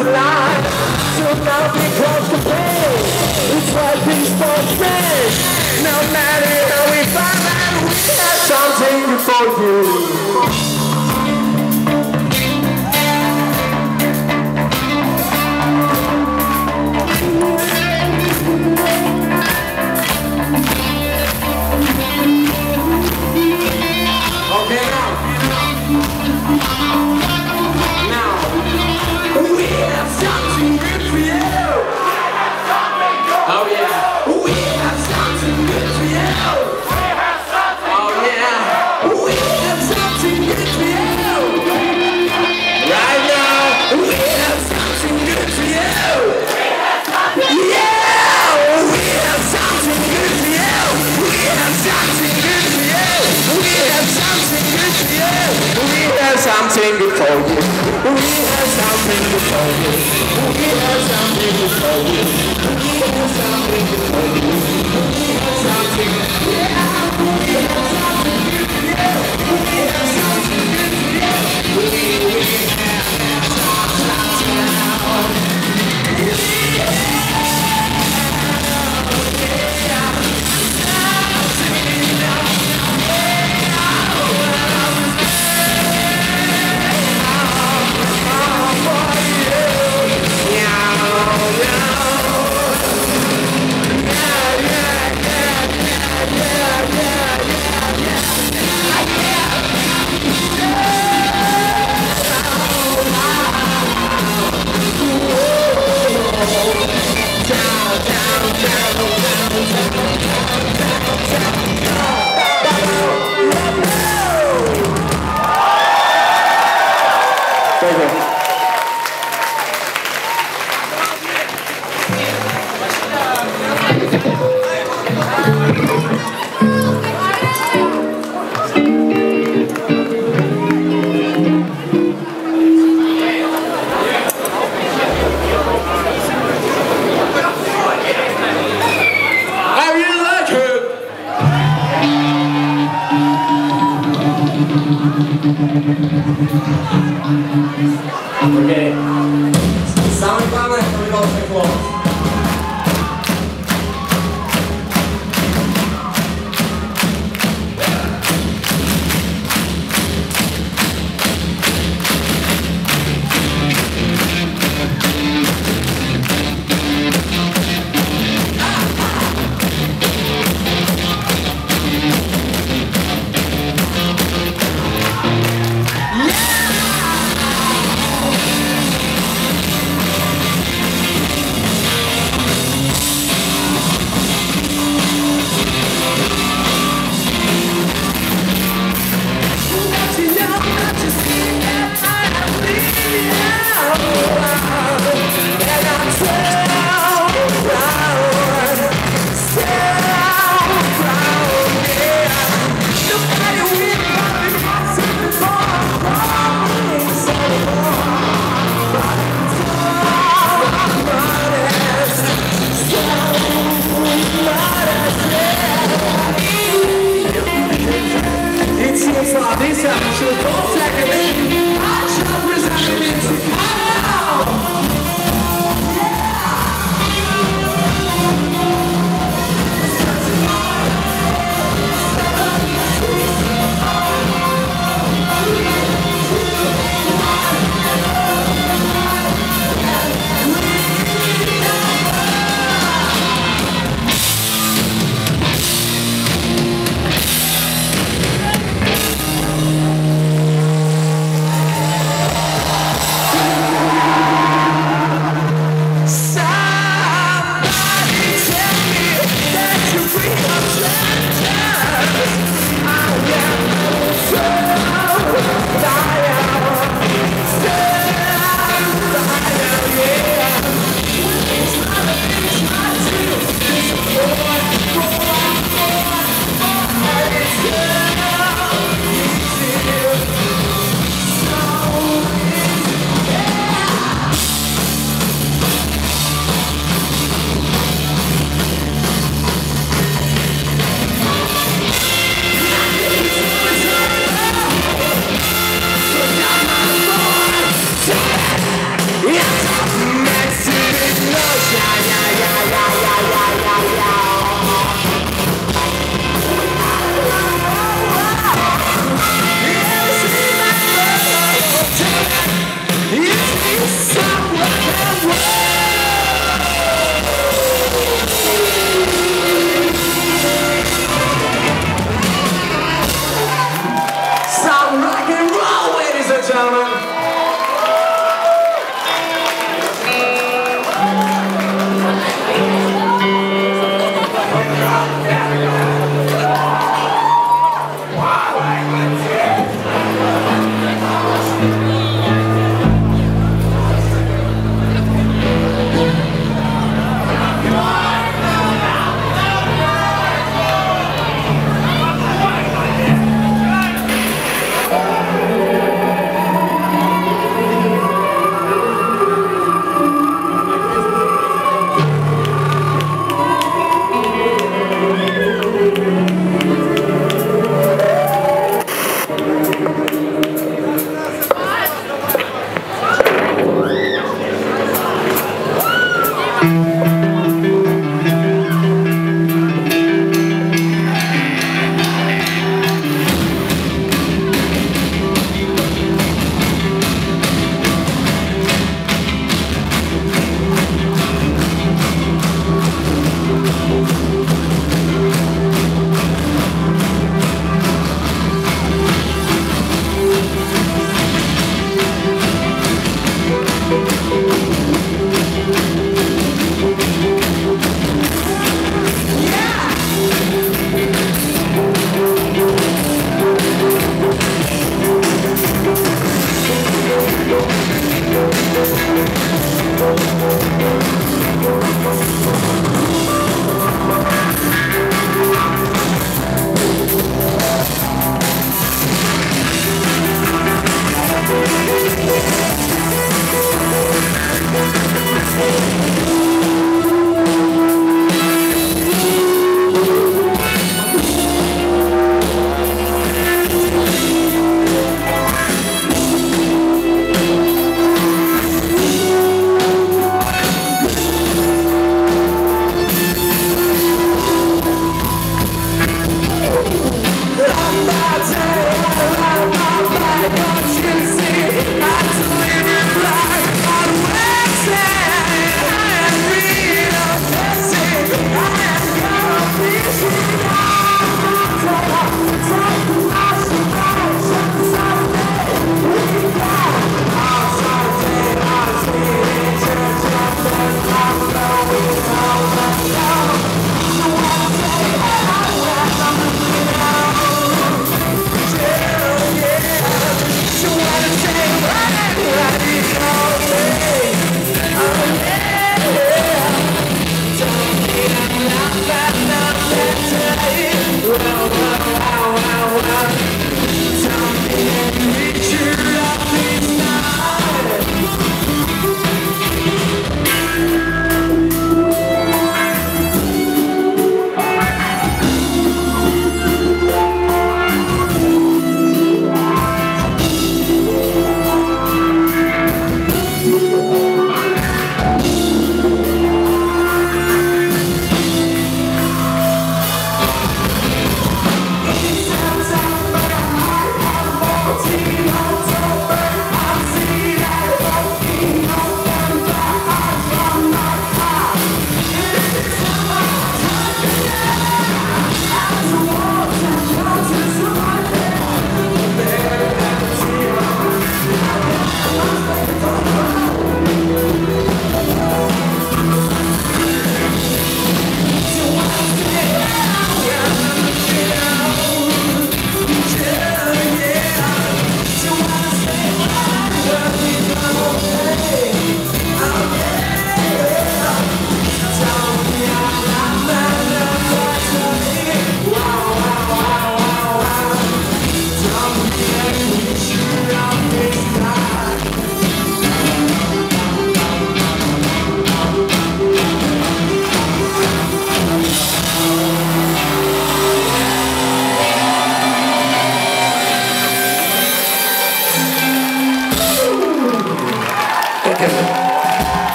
to lie To be close to pain It's what these boys bring No matter how we find out We have something for you. Well,